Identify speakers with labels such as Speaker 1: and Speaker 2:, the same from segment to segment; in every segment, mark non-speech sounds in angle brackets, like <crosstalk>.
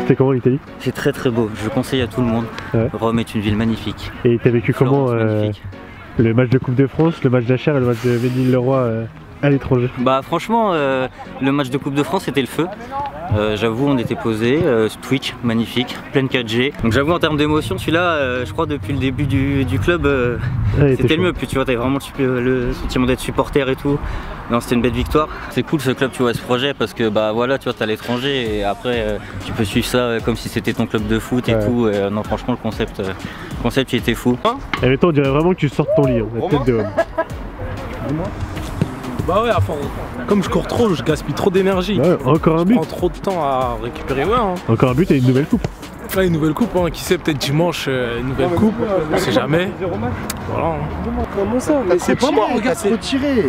Speaker 1: C'était comment l'Italie?
Speaker 2: C'est très très beau, je le conseille à tout le monde.
Speaker 1: Ouais.
Speaker 2: Rome est une ville magnifique.
Speaker 1: Et t'as vécu comment euh, le match de Coupe de France, le match d'Acher et le match de Ménil-Leroy euh, à l'étranger?
Speaker 2: Bah franchement, euh, le match de Coupe de France c'était le feu. Euh, j'avoue, on était posé, euh, Twitch, magnifique, pleine 4G. Donc j'avoue, en termes d'émotion, celui-là, euh, je crois depuis le début du, du club, euh,
Speaker 1: Ouais,
Speaker 2: c'était le mieux. Puis tu vois, t'avais vraiment le, sentiment d'être supporter et tout. Non, c'était une belle victoire. C'est cool ce club, tu vois, ce projet, parce que bah voilà, tu vois, t'es à l'étranger et après euh, tu peux suivre ça euh, comme si c'était ton club de foot et
Speaker 1: Ouais.
Speaker 2: tout. Et, euh, non, franchement, le concept, euh, le concept, il était fou.
Speaker 1: Et mettons, on dirait vraiment que tu sortes ton lit, hein, la tête de homme.
Speaker 3: Bah ouais, à fond. Comme je cours trop, je gaspille trop d'énergie.
Speaker 1: Ouais, encore un
Speaker 3: Je
Speaker 1: but,
Speaker 3: prends trop de temps à récupérer. Ouais, hein.
Speaker 1: encore un but et une nouvelle coupe.
Speaker 3: Là, une nouvelle coupe, hein. qui sait, peut-être dimanche, euh, une nouvelle coupe, on sait jamais. Voilà. hein.
Speaker 4: Comment ça Mais
Speaker 5: C'est pas moi, regarde, c'est retiré.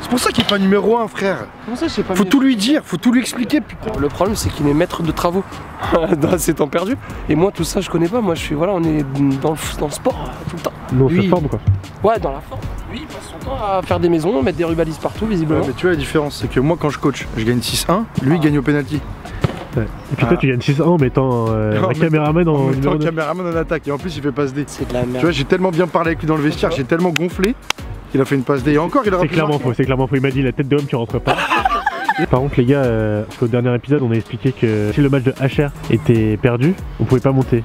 Speaker 5: C'est pour ça qu'il est pas numéro 1, frère.
Speaker 4: Comment ça, je sais pas
Speaker 5: Faut tout lui dire, faut tout lui expliquer, putain.
Speaker 4: Le problème, c'est qu'il est maître de travaux <laughs> dans ses temps perdus. Et moi, tout ça, je connais pas. Moi, je suis voilà, on est dans le, dans le sport tout le temps. Lui-
Speaker 1: c'est forme quoi.
Speaker 4: Ouais, dans la forme. Lui, il passe son temps à faire des maisons, mettre des rubalises partout, visiblement.
Speaker 5: mais tu vois la différence, c'est que moi quand je coach, je gagne 6-1, lui il gagne au penalty.
Speaker 1: Ouais. Et puis toi,
Speaker 5: Ah.
Speaker 1: tu gagnes 6 en mettant euh, <laughs> un caméraman
Speaker 5: En
Speaker 1: en
Speaker 5: mettant
Speaker 1: numéro
Speaker 5: le
Speaker 1: 9.
Speaker 5: caméraman en attaque et en plus il fait passe D.
Speaker 4: C'est de la
Speaker 5: Tu
Speaker 4: merde.
Speaker 5: vois, j'ai tellement bien parlé avec lui dans le vestiaire, j'ai tellement gonflé qu'il a fait une passe D. Et encore, il aura
Speaker 1: C'est clairement faux, c'est clairement faux. Il m'a dit la tête de homme, tu rentres pas. <laughs> Par contre, les gars, euh, parce qu'au dernier épisode, on a expliqué que si le match de HR était perdu, on pouvait pas monter.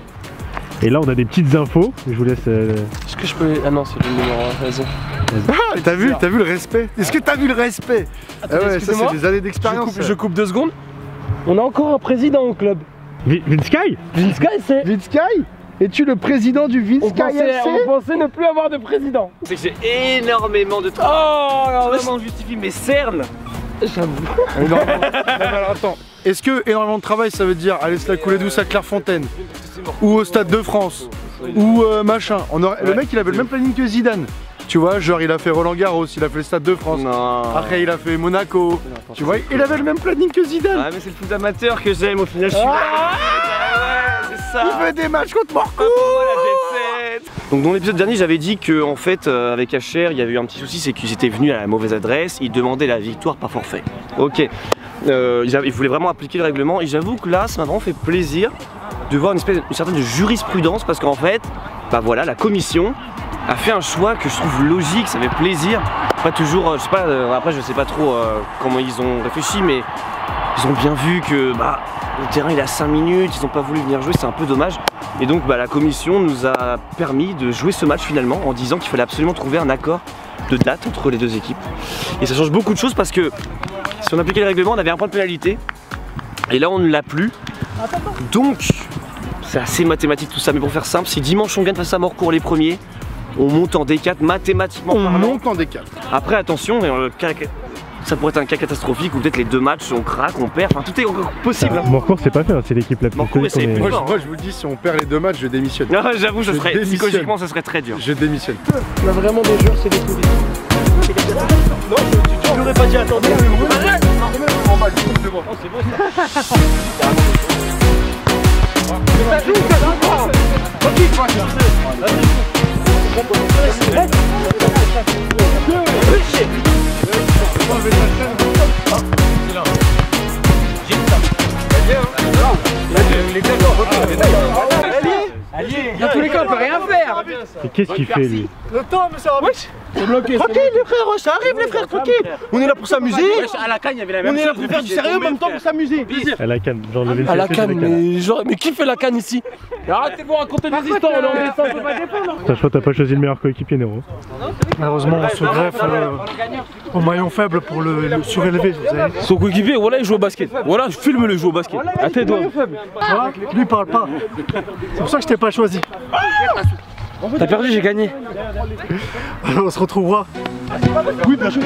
Speaker 1: Et là, on a des petites infos. Je vous laisse. euh,
Speaker 4: Est-ce que je peux. Ah non, c'est le numéro 1, vas-y.
Speaker 5: Ah, t'as vu, t'as vu le respect Est-ce que t'as vu le respect Ah ouais, ça c'est des années
Speaker 4: Je
Speaker 5: d'expérience.
Speaker 4: coupe, je coupe deux secondes. On a encore un président au club.
Speaker 1: Vi- Vince Sky
Speaker 4: Vince Sky, c'est.
Speaker 5: Vince Sky Es-tu le président du Vince
Speaker 4: On
Speaker 5: Sky
Speaker 4: pensait,
Speaker 5: FC
Speaker 4: on pensait ne plus avoir de président.
Speaker 6: C'est que j'ai énormément de travail.
Speaker 4: Oh,
Speaker 6: Vraiment, je justifie mes cernes.
Speaker 4: j'avoue. <laughs>
Speaker 5: Non, alors attends. Est-ce que énormément de travail ça veut dire aller se la couler douce à Clairefontaine Ou au Stade de France Ou euh, machin? On aurait- Le mec il avait le même planning que Zidane. Tu vois, genre il a fait Roland Garros, il a fait le Stade de France.
Speaker 6: Non.
Speaker 5: Après il a fait Monaco. Tu vois, il avait le même planning que Zidane.
Speaker 6: Ah, mais c'est le foot amateur que j'aime au final. Je suis. Ah ouais, c'est ça.
Speaker 5: Il fait des matchs contre
Speaker 6: set. Donc dans l'épisode dernier j'avais dit que en fait euh, avec HR il y avait eu un petit souci c'est qu'ils étaient venus à la mauvaise adresse, ils demandaient la victoire par forfait. Ok. Euh, ils, voulaient vraiment appliquer le règlement et j'avoue que là ça m'a vraiment fait plaisir de voir une espèce une certaine de jurisprudence parce qu'en fait bah voilà la commission a fait un choix que je trouve logique, ça fait plaisir. Pas toujours, euh, je sais pas, euh, après je sais pas trop euh, comment ils ont réfléchi mais ils ont bien vu que bah, le terrain il à 5 minutes, ils n'ont pas voulu venir jouer, c'est un peu dommage. Et donc bah, la commission nous a permis de jouer ce match finalement en disant qu'il fallait absolument trouver un accord de date entre les deux équipes. Et ça change beaucoup de choses parce que si on appliquait le règlement, on avait un point de pénalité. Et là on ne l'a plus. Donc c'est assez mathématique tout ça. Mais pour faire simple, si dimanche on gagne face à Morcourt les premiers, on monte en D4 mathématiquement
Speaker 5: On
Speaker 6: parlant.
Speaker 5: monte en décal.
Speaker 6: Après attention, et, euh, cas- ça pourrait être un cas catastrophique où peut-être les deux matchs on craque, on perd, enfin tout est encore possible. hein.
Speaker 1: Morcourt, c'est pas fait, hein, c'est l'équipe la plus
Speaker 6: Morcourt, c'est
Speaker 5: Moi, je, moi, je vous le dis, si on perd les deux matchs, je démissionne.
Speaker 6: Non, <laughs> j'avoue, ça
Speaker 5: Je
Speaker 6: serait
Speaker 5: démissionne.
Speaker 6: psychologiquement, ça serait très dur.
Speaker 5: Je démissionne.
Speaker 4: On a vraiment des joueurs, c'est des touristes. Dans tous les cas, on rien.
Speaker 1: Et qu'est-ce qu'il fait lui
Speaker 4: C'est bloqué.
Speaker 5: Tranquille les frères, ça arrive les frères, tranquille On est là pour s'amuser
Speaker 6: À la canne, il y avait la
Speaker 5: On est là pour faire du sérieux en même temps pour s'amuser
Speaker 1: À la canne, genre le
Speaker 4: À la canne, mais, genre, mais qui fait la canne ici? Arrêtez de vous raconter des histoires, on est en on pas défendre.
Speaker 1: Je crois que t'as pas choisi le meilleur coéquipier, Nero.
Speaker 7: Malheureusement, on se greffe euh, au maillon faible pour le, le surélever, vous savez.
Speaker 3: Son coéquipier, voilà, il joue au basket. Voilà, filme le jeu au basket. À tes doigts.
Speaker 7: Voilà, lui il parle pas. C'est pour ça que je t'ai pas choisi.
Speaker 3: T'as perdu, j'ai gagné.
Speaker 7: Alors <laughs> on se retrouvera. Oui, bien sûr.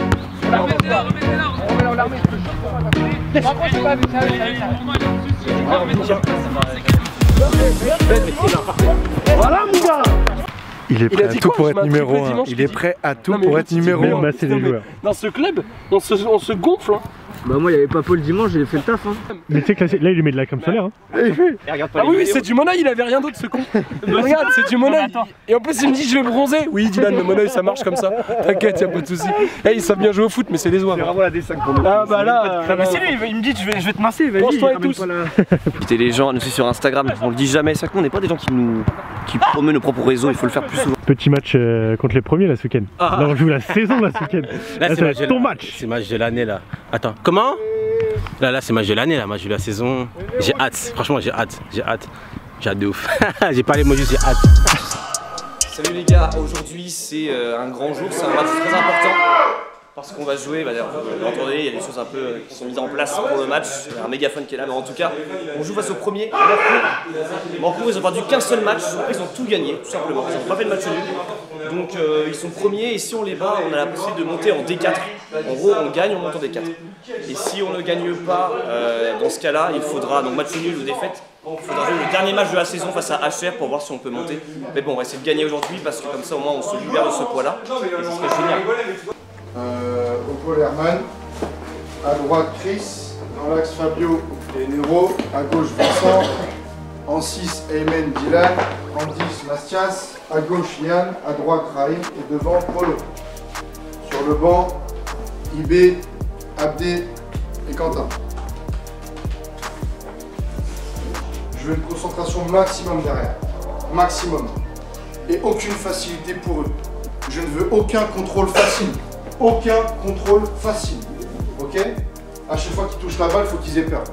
Speaker 5: Il est
Speaker 4: Il
Speaker 5: prêt
Speaker 4: a
Speaker 5: à tout
Speaker 4: quoi
Speaker 5: pour être numéro
Speaker 4: triplé
Speaker 5: 1.
Speaker 4: dimanche,
Speaker 5: Il est prêt à tout
Speaker 4: Non,
Speaker 5: pour être numéro
Speaker 1: Même
Speaker 5: 1.
Speaker 1: masser les joueurs.
Speaker 4: Dans ce club, on se, on se gonfle. hein.
Speaker 8: Bah moi il y avait pas Paul dimanche, j'ai fait le taf hein.
Speaker 1: Mais tu sais que là, c'est- là, il lui met de la crème solaire. Hein.
Speaker 6: pas
Speaker 4: Ah oui, oui, c'est du monoeil, il avait rien d'autre ce con. <laughs> Regarde, c'est du monoeil. Et en plus, il me dit je vais bronzer. Oui, Dylan, le monoeil ça marche comme ça. T'inquiète, y'a pas de soucis. Eh, ils savent bien jouer au foot, mais c'est les oies.
Speaker 6: vraiment la D5 pour nous.
Speaker 4: Ah bah là.
Speaker 8: Ah bah si lui il me dit je vais, je vais te masser, vas-y.
Speaker 4: Pense-toi et tous.
Speaker 8: pas la- <laughs>
Speaker 6: Inviter les gens à nous suivre sur Instagram, on le dit jamais, c'est vrai que nous, on n'est pas des gens qui nous qui promeuvent nos propres réseaux, il faut le faire plus souvent.
Speaker 1: Petit match euh, contre les premiers là ce week-end.
Speaker 9: Ah.
Speaker 1: Là, on joue la saison là ce week-end.
Speaker 9: Là,
Speaker 1: Là,
Speaker 9: c'est
Speaker 1: ton
Speaker 9: la-
Speaker 1: match.
Speaker 9: C'est match de l'année là. Attends, comment Là, là, c'est match de l'année, là, match de la saison. J'ai hâte, franchement, j'ai hâte, j'ai hâte. J'ai hâte de ouf. <laughs> j'ai pas les mots, juste j'ai hâte.
Speaker 6: Salut les gars, aujourd'hui c'est euh, un grand jour, c'est un match très important parce qu'on va jouer, bah, vous l'entendez, il y a des choses un peu euh, qui sont mises en place pour le match, il y a un mégaphone qui est là, mais en tout cas, on joue face au premier. Morcourt, ils ont perdu qu'un seul match, ils ont tout gagné, tout simplement, ils n'ont pas fait de match nul. Donc euh, ils sont premiers et si on les bat, on a la possibilité de monter en D4. En gros, on gagne, on monte en D4. Et si on ne gagne pas, euh, dans ce cas-là, il faudra, donc match nul ou défaite, il faudra jouer le dernier match de la saison face à HR pour voir si on peut monter. Mais bon, on va essayer de gagner aujourd'hui parce que comme ça au moins on se libère de ce poids-là. Et ce serait génial.
Speaker 5: Euh, au pôle Herman, à droite Chris, dans l'axe Fabio et Nero, à gauche Vincent, en 6 Aymen Dylan, en 10 Mastias, à gauche Yann, à droite Raïm et devant Polo. Sur le banc, Ibé, Abdé et Quentin. Je veux une concentration maximum derrière. Maximum. Et aucune facilité pour eux. Je ne veux aucun contrôle facile. Aucun contrôle facile. Ok? À chaque fois qu'ils touchent la balle, il faut qu'ils aient peur.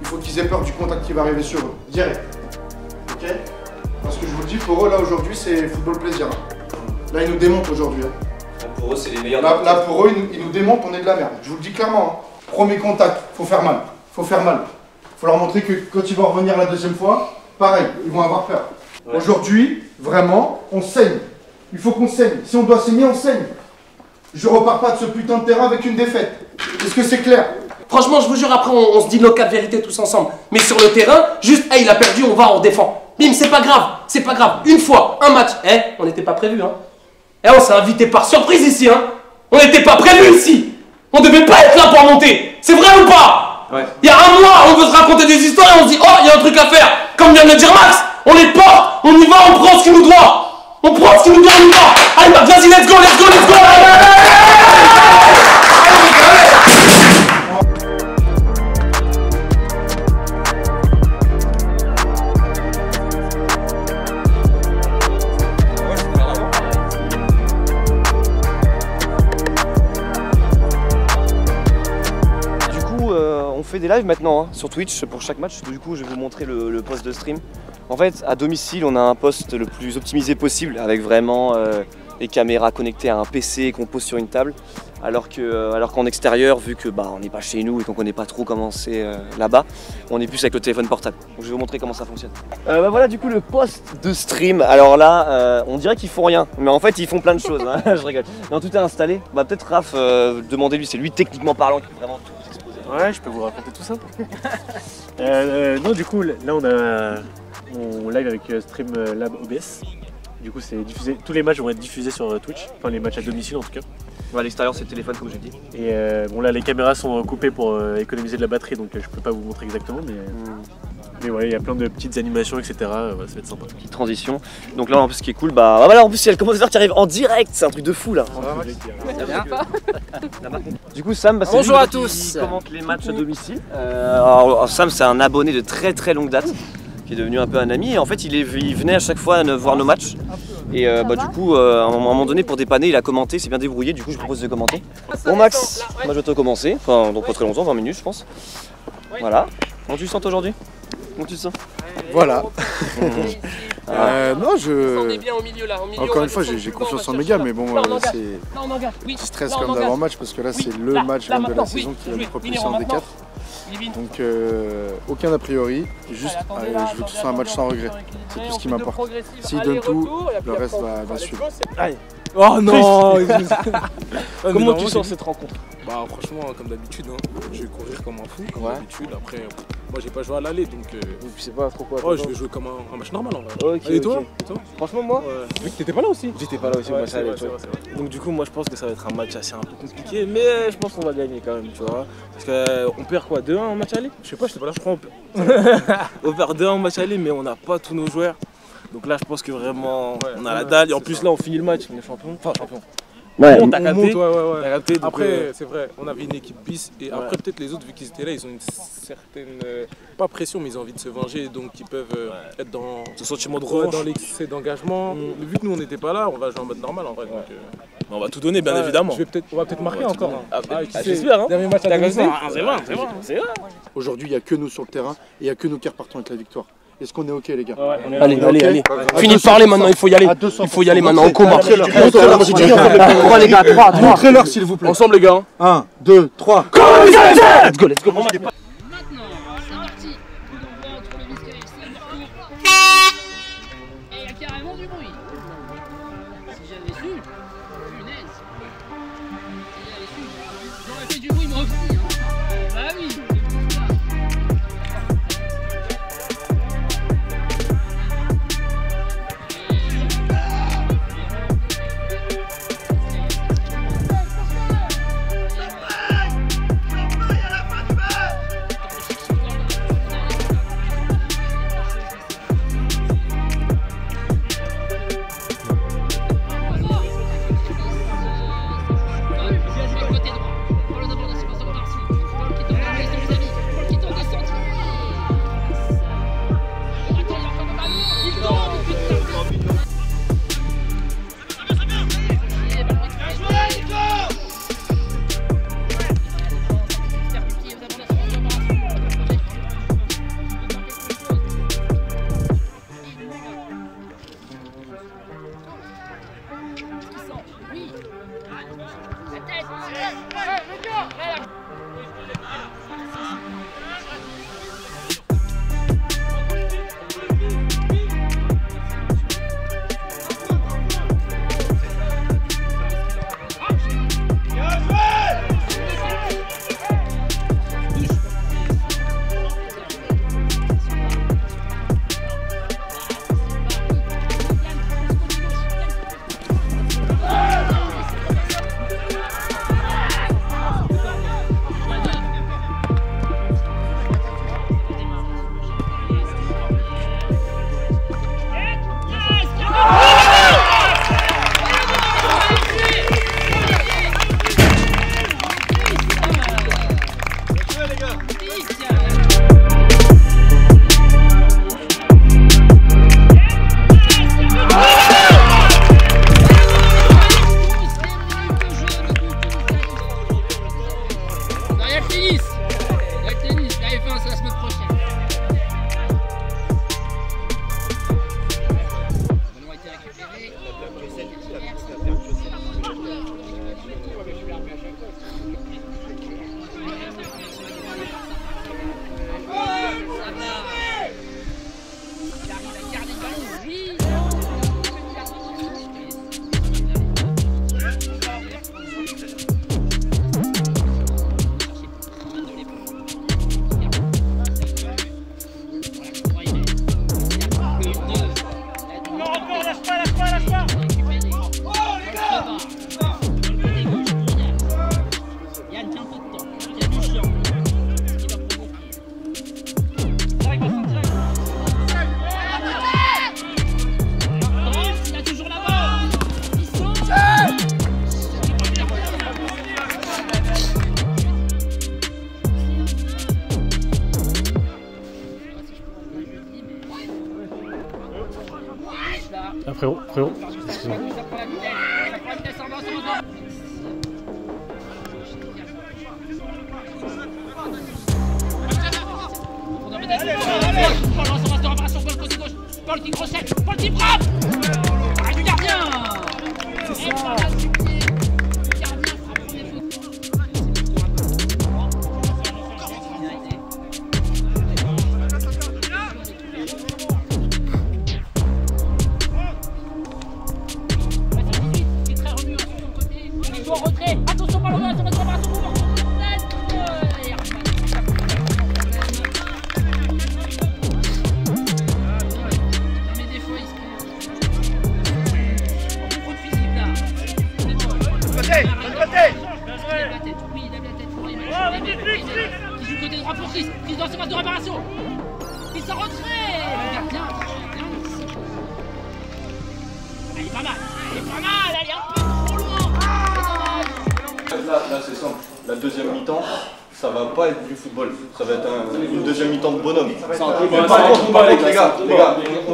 Speaker 5: Il faut qu'ils aient peur du contact qui va arriver sur eux. Direct. Ok? Parce que je vous le dis, pour eux, là, aujourd'hui, c'est football plaisir. Là, ils nous démontent aujourd'hui. hein.
Speaker 6: Pour eux, c'est les meilleurs.
Speaker 5: Là, là, pour eux, ils nous, ils nous démontent, on est de la merde. Je vous le dis clairement. hein. Premier contact, faut faire mal. Faut faire mal. Faut leur montrer que quand ils vont revenir la deuxième fois, pareil, ils vont avoir peur. Aujourd'hui, vraiment, on saigne. Il faut qu'on saigne. Si on doit saigner, on saigne. Je repars pas de ce putain de terrain avec une défaite. Est-ce que c'est clair?
Speaker 4: Franchement, je vous jure, après, on, on se dit nos quatre vérités tous ensemble. Mais sur le terrain, juste, hey, il a perdu, on va, on défend. Bim, c'est pas grave, c'est pas grave. Une fois, un match. Eh, on n'était pas prévu, hein. Eh, on s'est invité par surprise ici, hein. On n'était pas prévu ici. On devait pas être là pour monter. C'est vrai ou pas?
Speaker 6: Ouais.
Speaker 4: Il y a un mois, on veut se raconter des histoires et on se dit, oh, il y a un truc à faire. Comme vient de le dire Max, on les porte, on y va, on prend ce qui nous doit. On prend ce qui nous doit, on y va. Allez, vas-y, let's go, let's go, let's go. Allez, allez, allez,
Speaker 6: des lives maintenant hein, sur Twitch pour chaque match. Du coup, je vais vous montrer le, poste de stream. En fait, à domicile, on a un poste le plus optimisé possible avec vraiment euh, les caméras connectées à un PC qu'on pose sur une table. Alors euh, alors qu'en extérieur, vu que bah, on n'est pas chez nous et qu'on connaît pas trop comment c'est euh, là-bas, on est plus avec le téléphone portable. Donc, je vais vous montrer comment ça fonctionne. Euh, bah, voilà, du coup, le poste de stream. Alors là, on dirait qu'ils font rien, mais en fait, ils font plein de choses. hein. <laughs> je rigole. Non, tout est installé. Bah, peut-être Raph, demandez-lui. C'est lui techniquement parlant qui peut vraiment tout.
Speaker 1: Ouais, je peux vous raconter tout ça. <laughs> Euh, euh, non, du coup, là on a on live avec euh, Streamlab OBS. Du coup, c'est diffusé. Tous les matchs vont être diffusés sur Twitch, enfin les matchs à domicile en tout cas.
Speaker 6: Ouais, à l'extérieur, c'est le téléphone, comme j'ai dit.
Speaker 1: Et euh, bon, là, les caméras sont coupées pour euh, économiser de la batterie, donc euh, je peux pas vous montrer exactement, mais, mais ouais, il y a plein de petites animations, etc. euh, ouais, ça va être sympa.
Speaker 6: Petite transition. Donc là, en plus, ce qui est cool, bah, bah voilà, en plus, il y a le commentateur qui arrive en direct. C'est un truc de fou là. <laughs> Du coup, Sam, bah, c'est
Speaker 8: Bonjour
Speaker 6: lui
Speaker 8: à
Speaker 6: qui
Speaker 8: tous.
Speaker 6: commente les matchs à domicile. Euh, alors, alors, Sam, c'est un abonné de très très longue date qui est devenu un peu un ami. Et en fait, il, est, il venait à chaque fois voir nos matchs. Et euh, bah, du coup, euh, à un moment donné, pour dépanner, il a commenté, c'est bien débrouillé. Du coup, je propose de commenter. Bon, Max, moi je vais te commencer. Enfin, dans pas très longtemps, 20 minutes, je pense. Voilà. Comment tu te sens aujourd'hui? Comment tu te sens
Speaker 5: Voilà. <laughs> Euh, non, je.
Speaker 4: bien au milieu là, au milieu.
Speaker 5: Encore une fois, j'ai confiance en mes gars, mais bon, euh, c'est stress comme d'avant-match parce que là, c'est le match même de la saison qui va nous propulser en D4. Donc, euh, aucun a priori, juste euh, je veux que ce soit un match sans regret. C'est tout ce qui m'importe. S'il donne tout, le reste va, va suivre.
Speaker 3: Oh non <laughs> <laughs>
Speaker 4: Comment tu sens cette rencontre
Speaker 3: Bah franchement comme d'habitude hein, je vais courir comme un fou comme
Speaker 4: Ouais.
Speaker 3: d'habitude après Moi j'ai pas joué à l'aller donc. euh,
Speaker 6: je sais pas trop quoi.
Speaker 3: Oh, je vais jouer comme un, un match normal en vrai. Et toi. Et toi
Speaker 6: Franchement, moi,
Speaker 3: Ouais. Vu que t'étais pas là aussi.
Speaker 6: j'étais pas là aussi au
Speaker 3: Ouais, c'est vrai.
Speaker 6: Donc du coup, moi je pense que ça va être un match assez un peu compliqué, mais euh, je pense qu'on va gagner quand même, tu vois. Parce qu'on perd quoi 2-1 en match aller?
Speaker 3: Je sais pas, j'étais pas là.
Speaker 6: Je crois <laughs> on perd. on perd 2-1 en match aller, mais on n'a pas tous nos joueurs. Donc là, je pense que vraiment,
Speaker 3: Ouais,
Speaker 6: on a la dalle. Et en plus,
Speaker 3: ça.
Speaker 6: là, on finit le match, on est champion. Enfin, champion.
Speaker 3: Ouais,
Speaker 6: Bon,
Speaker 3: on, on
Speaker 6: capté.
Speaker 3: monte, ouais, ouais, ouais.
Speaker 6: T'as capté, donc,
Speaker 3: Après,
Speaker 6: euh,
Speaker 3: c'est vrai, on avait une équipe bis et après, peut-être les autres, vu qu'ils étaient là, ils ont une certaine. euh, pas pression, mais ils ont envie de se venger, donc ils peuvent euh, être dans.
Speaker 6: ce sentiment de revanche.
Speaker 3: dans l'excès d'engagement.
Speaker 6: Mm.
Speaker 3: Mais Vu que nous on n'était pas là, on va jouer en mode normal en vrai. donc, euh,
Speaker 6: On va tout donner, bien
Speaker 3: ouais,
Speaker 6: évidemment.
Speaker 3: je vais peut-être, on va peut-être marquer encore. hein.
Speaker 6: Ah, ah,
Speaker 3: sait,
Speaker 6: j'espère, hein.
Speaker 3: Dernier match à
Speaker 6: raison, ah, c'est vrai, c'est vrai.
Speaker 5: Aujourd'hui, il n'y a que nous sur le terrain et il n'y a que nous qui repartons avec la victoire. Est-ce qu'on est OK, les gars
Speaker 4: Allez, allez, allez. Fini de
Speaker 5: 200%.
Speaker 4: parler maintenant, il faut y aller.
Speaker 5: À 200%.
Speaker 4: Il faut y aller maintenant au combat.
Speaker 5: Montrez-leur.
Speaker 4: les gars, 3, 3.
Speaker 5: Montrez-leur, s'il vous plaît.
Speaker 4: Ensemble, les gars.
Speaker 5: 1, 2, 3.
Speaker 4: Let's go, let's go.
Speaker 10: Maintenant, c'est Paul côté gauche. Paul qui. Paul qui frappe.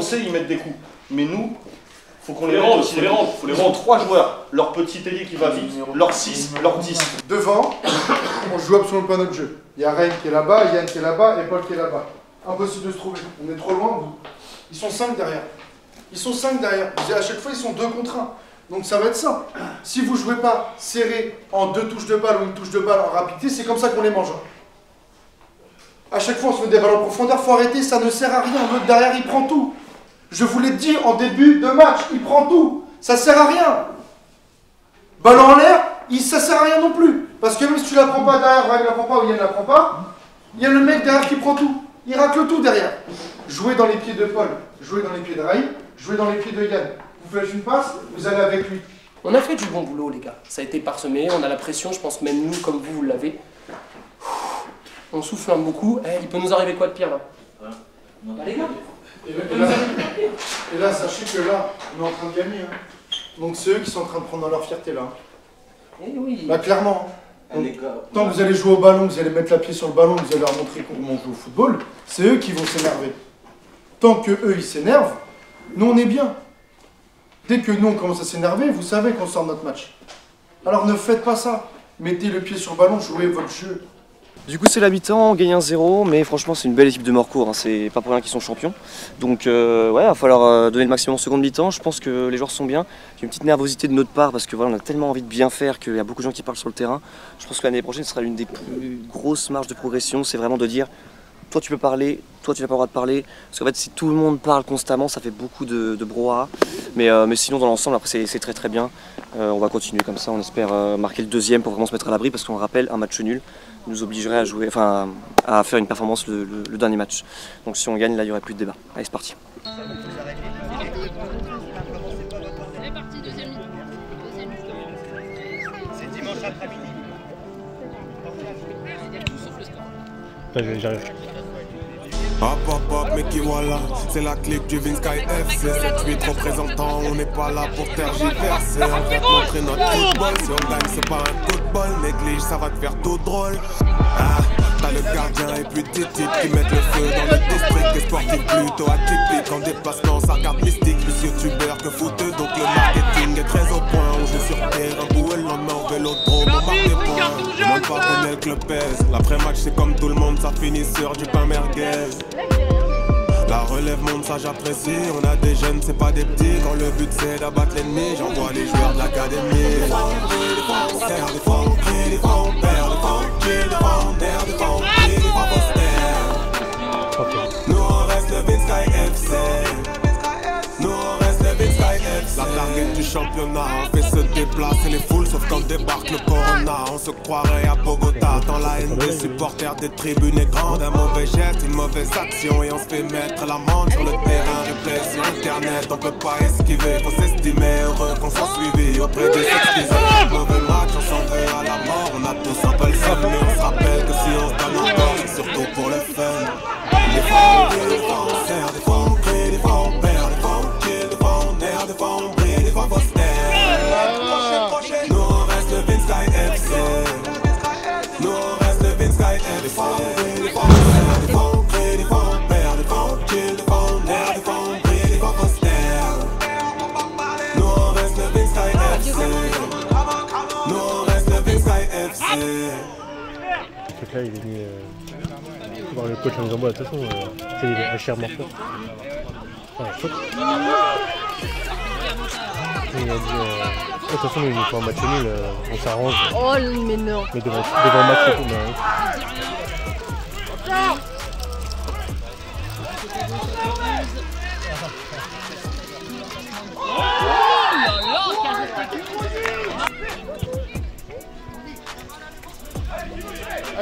Speaker 11: Sait ils mettent des coups. Mais nous, faut qu'on les
Speaker 1: les
Speaker 11: rende
Speaker 1: faut les rendre, faut les
Speaker 11: Ils ont
Speaker 1: rendre.
Speaker 11: trois joueurs. Leur petit ailier qui va vite, leur 6, leur 10.
Speaker 5: Devant, on joue absolument pas notre jeu. Il y a Reine qui est là-bas, Yann qui est là-bas et Paul qui est là-bas. Impossible de se trouver. On est trop loin. vous. Ils sont 5 derrière. Ils sont 5 derrière. À chaque fois, ils sont 2 contre 1. Donc ça va être ça. Si vous jouez pas serré en deux touches de balle ou une touche de balle en rapidité, c'est comme ça qu'on les mange. hein. À chaque fois, on se met des balles en profondeur. Faut arrêter, ça ne sert à rien. L'autre derrière, il prend tout. Je vous l'ai dit en début de match, il prend tout. Ça sert à rien. Ballon en l'air, il, ça sert à rien non plus. Parce que même si tu la prends pas derrière, Ryan la prend pas ou Yann la prend pas, il y a le mec derrière qui prend tout. Il racle tout derrière. Jouez dans les pieds de Paul, jouez dans les pieds de Raï, jouez dans les pieds de Yann. Vous faites une passe, vous allez avec lui.
Speaker 4: On a fait du bon boulot, les gars. Ça a été parsemé, on a la pression, je pense même nous, comme vous, vous l'avez. On souffle un beaucoup. Eh, il peut nous arriver quoi de pire là? Bah, les gars
Speaker 5: Et là, et là- et là, sachez que là, on est en train de gagner. hein. Donc c'est eux qui sont en train de prendre leur fierté là.
Speaker 4: Eh oui.
Speaker 5: Bah clairement. Donc, tant que vous allez jouer au ballon, vous allez mettre la pied sur le ballon, vous allez leur montrer comment on joue au football, c'est eux qui vont s'énerver. Tant que eux ils s'énervent, nous on est bien. Dès que nous on commence à s'énerver, vous savez qu'on sort notre match. Alors ne faites pas ça. Mettez le pied sur le ballon, jouez votre jeu.
Speaker 6: Du coup, c'est l'habitant, on gagne 1-0, mais franchement, c'est une belle équipe de Morcourt. hein, C'est pas pour rien qu'ils sont champions. Donc, euh, ouais, il va falloir euh, donner le maximum en seconde mi-temps. Je pense que les joueurs sont bien. A une petite nervosité de notre part parce que voilà, on a tellement envie de bien faire qu'il y a beaucoup de gens qui parlent sur le terrain. Je pense que l'année prochaine ce sera l'une des plus grosses marges de progression. C'est vraiment de dire toi tu peux parler, toi tu n'as pas le droit de parler. Parce qu'en fait, si tout le monde parle constamment, ça fait beaucoup de, de euh, mais sinon, dans l'ensemble, après, c'est- très très bien. On va continuer comme ça. On espère marquer le deuxième pour vraiment se mettre à l'abri parce qu'on rappelle, un match nul nous obligerait à jouer, enfin, à faire une performance le, le- le dernier match. Donc si on gagne, là, il n'y aurait plus de débat. Allez, c'est parti.
Speaker 10: C'est parti, deuxième mi Deuxième mi C'est dimanche après-midi. Il y a tout sauf le score.
Speaker 1: J'arrive.
Speaker 12: Hop hop hop, mais qui voilà, c'est la clique du Vinsky FC 7-8 représentants, on n'est pas là pour tergiverser On va montrer notre football, si on gagne c'est pas un coup de bol Néglige, ça va te faire tout drôle. Ah, t'as le gardien et puis des types qui mettent le feu dans le district. Les sportifs plutôt atypiques, en déplacement ça regarde mystique. Plus youtubeur que footeux, donc le marketing est très au point. On joue sur terrain, bout et le lendemain au vélodrome, on marque des points. Demande pas combien le club pèse, l'après-match c'est comme tout le monde, ça finit sur du pain merguez la relève monte, ça j'apprécie. On a des jeunes, c'est pas des petits. Quand le but c'est d'abattre l'ennemi, j'envoie les joueurs de l'académie. Championnat, on fait se déplacer les foules, sauf quand débarque le Corona. On se croirait à Bogota, dans la haine des supporters des tribunes est grande. Un mauvais geste, une mauvaise action, et on se fait mettre l'amende sur le terrain. Replay sur internet, on peut pas esquiver. Faut s'estimer heureux qu'on soit suivi auprès des exquisés. Mauvais match, on s'en veut à la mort. On a tous un peu le mais on se rappelle que si on se donne encore, c'est surtout pour le fun. Des fois on des des fois
Speaker 1: là, il est venu euh, voir le coach en disant Bon, de toute façon, euh, c'est HR morceaux. Ouais, faute. Et il a dit euh, de toute façon, il nous faut un match nul, on s'arrange.
Speaker 13: Oh, mais non.
Speaker 1: Mais devant, devant match et tout, mais,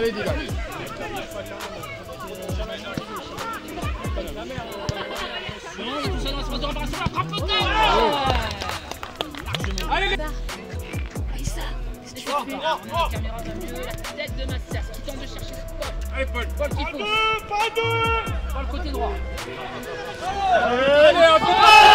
Speaker 10: Allez, dis Allez, les...
Speaker 13: Aïssa,
Speaker 1: On a la caméra va mieux. La tête de Massias qui tente de chercher Paul. Allez, Paul. Paul qui fonce. Paul côté droit.
Speaker 10: Allez, hop, hop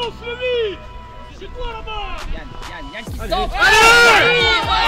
Speaker 10: Vamos, Lévi C'est toi là-bas
Speaker 1: Yann, Yann, Yann qui
Speaker 10: Allez.
Speaker 1: sort.
Speaker 10: Allez,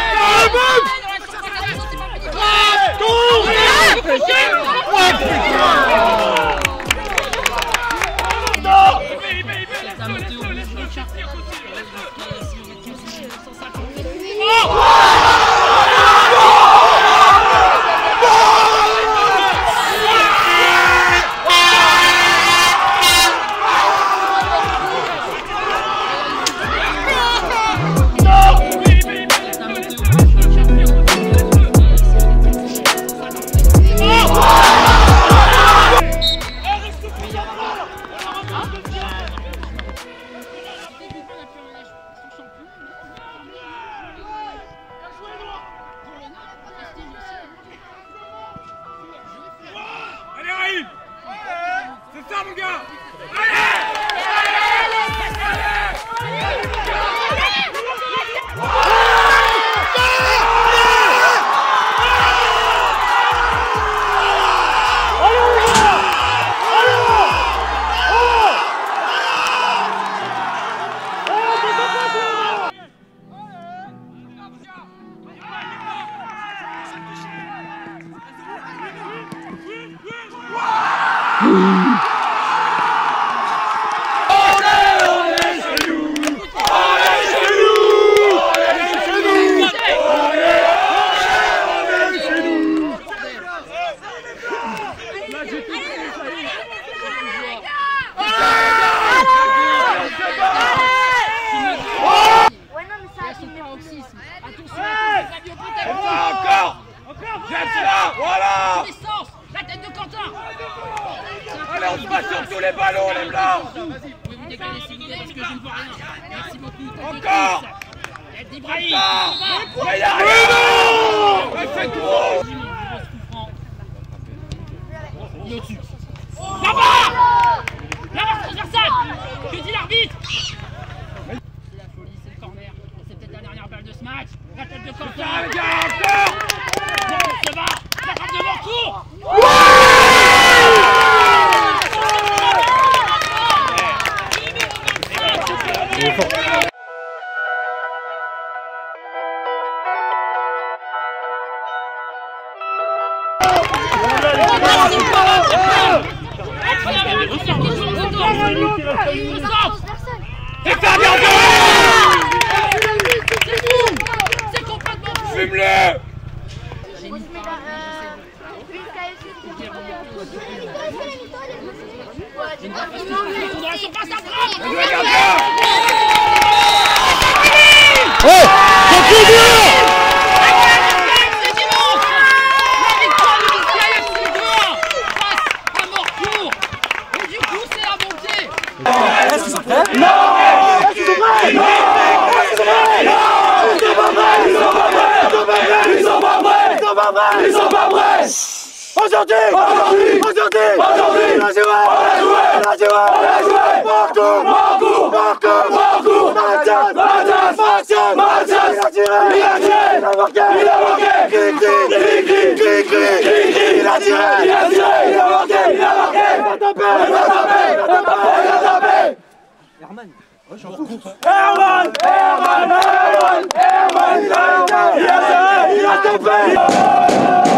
Speaker 10: là Voilà
Speaker 1: La tête de Quentin
Speaker 10: Allez, on se bat sur tous les ballons, les blancs.
Speaker 1: Merci beaucoup.
Speaker 10: Encore
Speaker 1: Tête d'Ibrahim
Speaker 10: Mais c'est
Speaker 1: Il Que dit l'arbitre C'est la folie, c'est le corner. C'est peut-être la dernière balle de ce match. La tête de Quentin
Speaker 10: C'est pas bien
Speaker 1: C'est complètement
Speaker 10: Fume-le.
Speaker 1: Faudra qu'on passe à frappe
Speaker 10: Le gardien
Speaker 1: Oh
Speaker 10: Est-ce qu'ils sont prêts Non Est-ce qu'ils sont prêts Non Est-ce qu'ils sont prêts Non Ils sont pas prêts Ils sont pas prêts Ils sont pas prêts Ils sont pas Ils sont pas prêts Aujourd'hui Aujourd'hui Aujourd'hui Aujourd'hui On a joué On a joué On a joué On a joué Marco Marco Marco Marco Mathias Mathias Mathias Mathias Il a tiré Il a tiré Il a marqué Il a marqué Cri cri Cri cri Cri cri Il a tiré Il a tiré Il a marqué Il a marqué Il a tapé Il a tapé Il a tapé Il a tapé Herman Herman Herman Herman Ia, ia, ia, ia, ia, ia, ia, ia, ia,